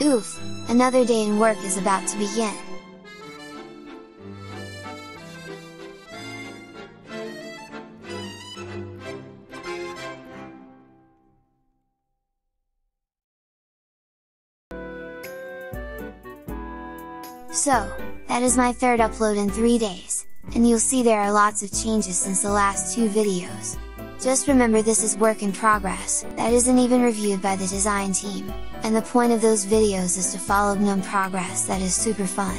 Oof, another day in work is about to begin. So, that is my third upload in 3 days, and you'll see there are lots of changes since the last two videos. Just remember this is work in progress, that isn't even reviewed by the design team, and the point of those videos is to follow GNOME progress that is super fun.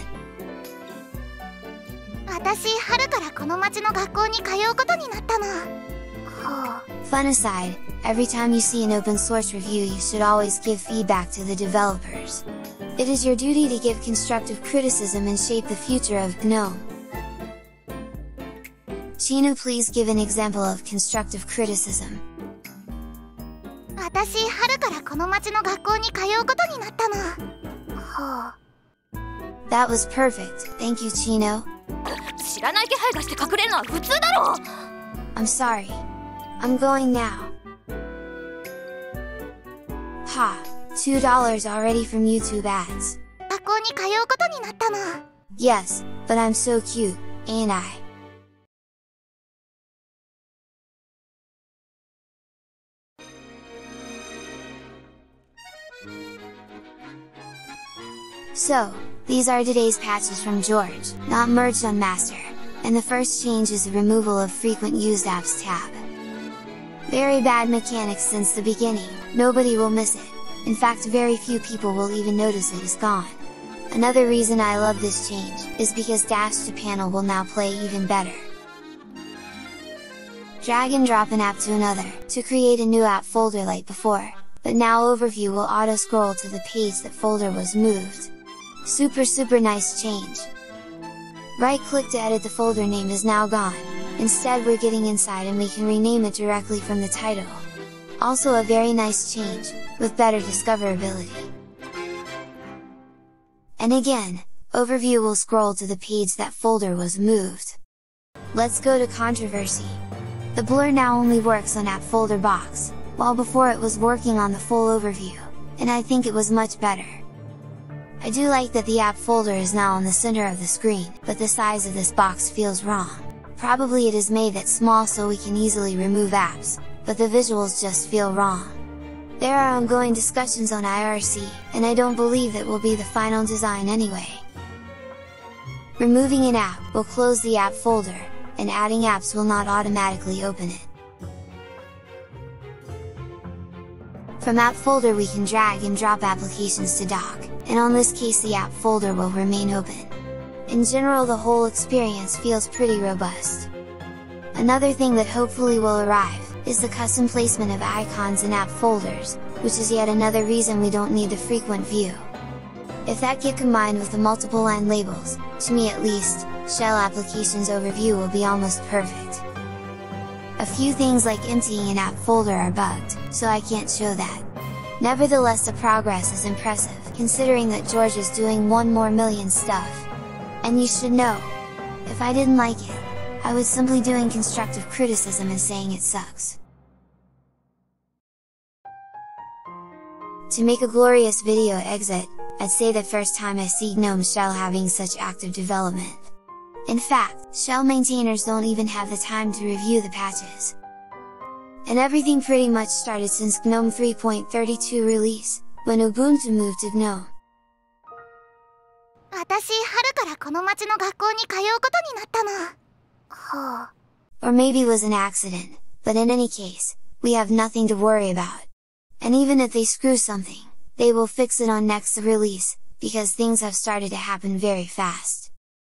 私春からこの町の学校に通うことになったの。ほう。 Fun aside, every time you see an open source review you should always give feedback to the developers. It is your duty to give constructive criticism and shape the future of GNOME. Chino please give an example of constructive criticism. 私春からこの町の学校に通うことになったの。ほう。 That was perfect, thank you Chino. 知らない気配がして隠れるのは普通だろ I'm sorry. I'm going now. Ha, $2 already from YouTube ads. 学校に通うことになったの。 Yes, but I'm so cute, ain't I? So, these are today's patches from George, not merged on master, and the first change is the removal of frequent used apps tab. Very bad mechanics since the beginning, nobody will miss it, in fact very few people will even notice it is gone. Another reason I love this change, is because Dash to Panel will now play even better. Drag and drop an app to another, to create a new app folder like before, but now Overview will auto scroll to the page that folder was moved. Super super nice change! Right click to edit the folder name is now gone, instead we're getting inside and we can rename it directly from the title. Also a very nice change, with better discoverability. And again, Overview will scroll to the page that folder was moved. Let's go to controversy. The blur now only works on app folder box, while before it was working on the full overview, and I think it was much better. I do like that the app folder is now on the center of the screen, but the size of this box feels wrong. Probably it is made that small so we can easily remove apps, but the visuals just feel wrong. There are ongoing discussions on IRC, and I don't believe that will be the final design anyway. Removing an app will close the app folder, and adding apps will not automatically open it. From app folder we can drag and drop applications to dock, and on this case the app folder will remain open. In general the whole experience feels pretty robust. Another thing that hopefully will arrive, is the custom placement of icons in app folders, which is yet another reason we don't need the frequent view. If that get combined with the multiple line labels, to me at least, Shell Applications Overview will be almost perfect. A few things like emptying an app folder are bugged, so I can't show that. Nevertheless the progress is impressive, considering that George is doing one more million stuff. And you should know! If I didn't like it, I was simply doing constructive criticism and saying it sucks. To make a glorious video exit, I'd say the first time I see GNOME Shell having such active development. In fact, Shell maintainers don't even have the time to review the patches. And everything pretty much started since GNOME 3.32 release, when Ubuntu moved to GNOME. 私春からこの町の学校に通うことになったの。ほう。 Or maybe was an accident, but in any case, we have nothing to worry about. And even if they screw something, they will fix it on next release, because things have started to happen very fast.